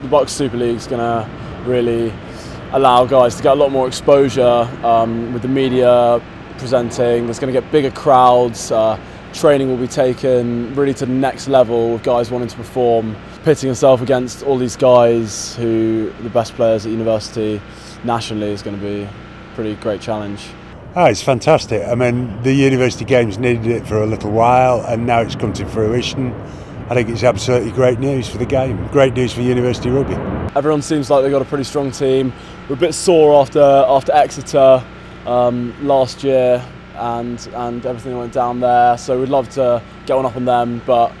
The BUCS Super League is going to really allow guys to get a lot more exposure um, with the media presenting. There's going to get bigger crowds. Uh, training will be taken really to the next level with guys wanting to perform, pitting himself against all these guys who the best players at university nationally is going to be a pretty great challenge. Oh, it's fantastic. I mean, the University Games needed it for a little while and now it's come to fruition. I think it's absolutely great news for the game, great news for University Rugby. Everyone seems like they've got a pretty strong team. We're a bit sore after, after Exeter um, last year and, and everything went down there, so we'd love to get one up on them, but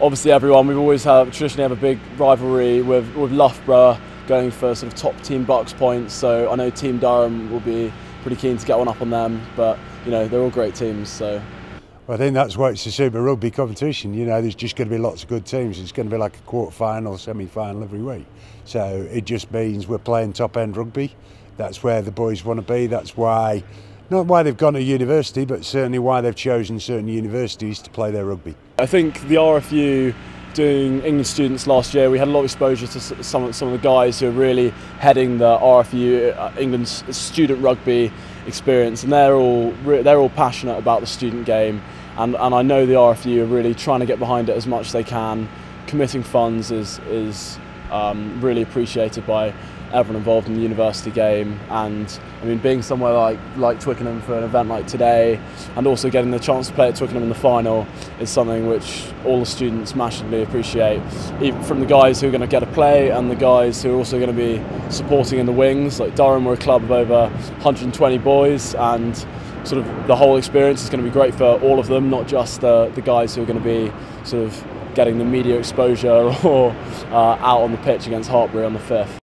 obviously everyone, we've always had, traditionally have a big rivalry with, with Loughborough going for sort of top team BUCS points, so I know Team Durham will be pretty keen to get one up on them, but you know, they're all great teams, so I think that's why it's a Super Rugby competition. You know, there's just going to be lots of good teams. It's going to be like a quarter final, semi final every week. So it just means we're playing top end rugby. That's where the boys want to be. That's why, not why they've gone to university, but certainly why they've chosen certain universities to play their rugby. I think the RFU doing England students last year, we had a lot of exposure to some of, some of the guys who are really heading the RFU uh, England student rugby experience, and they're all they're all passionate about the student game, and, and I know the RFU are really trying to get behind it as much as they can. Committing funds is is um, really appreciated by everyone involved in the university game. And I mean being somewhere like like Twickenham for an event like today and also getting the chance to play at Twickenham in the final is something which all the students massively appreciate. Even from the guys who are going to get to play and the guys who are also going to be supporting in the wings. Like Durham we're a club of over 120 boys and sort of the whole experience is going to be great for all of them not just uh, the guys who are going to be sort of getting the media exposure or uh, out on the pitch against Hartpury on the 5th.